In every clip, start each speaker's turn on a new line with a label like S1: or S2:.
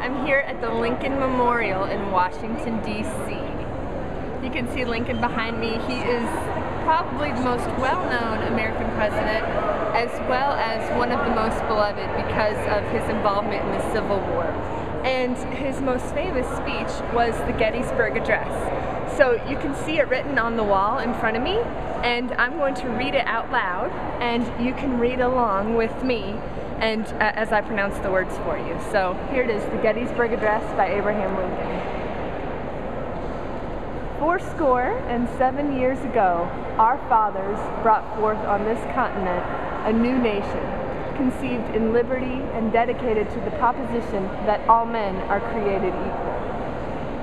S1: I'm here at the Lincoln Memorial in Washington, D.C. You can see Lincoln behind me. He is probably the most well-known American president as well as one of the most beloved because of his involvement in the Civil War. And his most famous speech was the Gettysburg Address. So you can see it written on the wall in front of me and I'm going to read it out loud and you can read along with me and uh, as I pronounce the words for you. So here it is, the Gettysburg Address by Abraham Lincoln. Four score and seven years ago, our fathers brought forth on this continent a new nation, conceived in liberty and dedicated to the proposition that all men are created equal.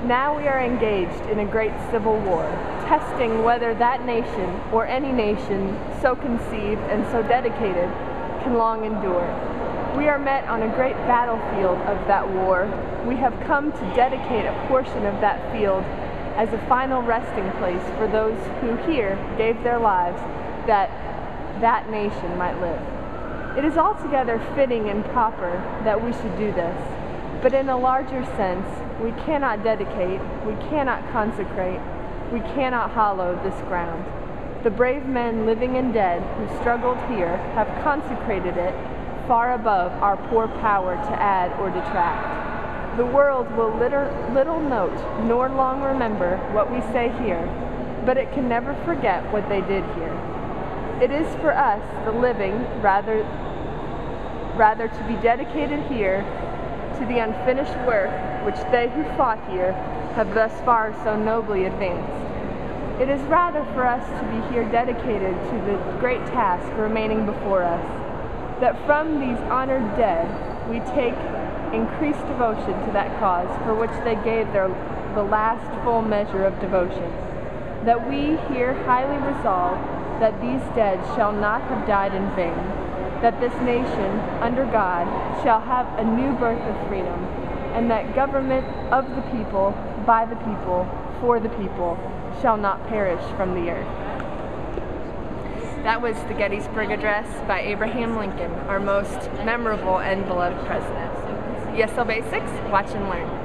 S1: Now we are engaged in a great civil war, testing whether that nation or any nation so conceived and so dedicated can long endure. We are met on a great battlefield of that war. We have come to dedicate a portion of that field as a final resting place for those who here gave their lives that that nation might live. It is altogether fitting and proper that we should do this, but in a larger sense, we cannot dedicate, we cannot consecrate, we cannot hallow this ground. The brave men living and dead who struggled here have consecrated it far above our poor power to add or detract. The world will little, little note nor long remember what we say here, but it can never forget what they did here. It is for us, the living, rather, rather to be dedicated here to the unfinished work which they who fought here have thus far so nobly advanced. It is rather for us to be here dedicated to the great task remaining before us, that from these honored dead we take increased devotion to that cause for which they gave their the last full measure of devotion, that we here highly resolve that these dead shall not have died in vain, that this nation, under God, shall have a new birth of freedom, and that government of the people, by the people, for the people, shall not perish from the earth. That was the Gettysburg Address by Abraham Lincoln, our most memorable and beloved president. ESL Basics, watch and learn.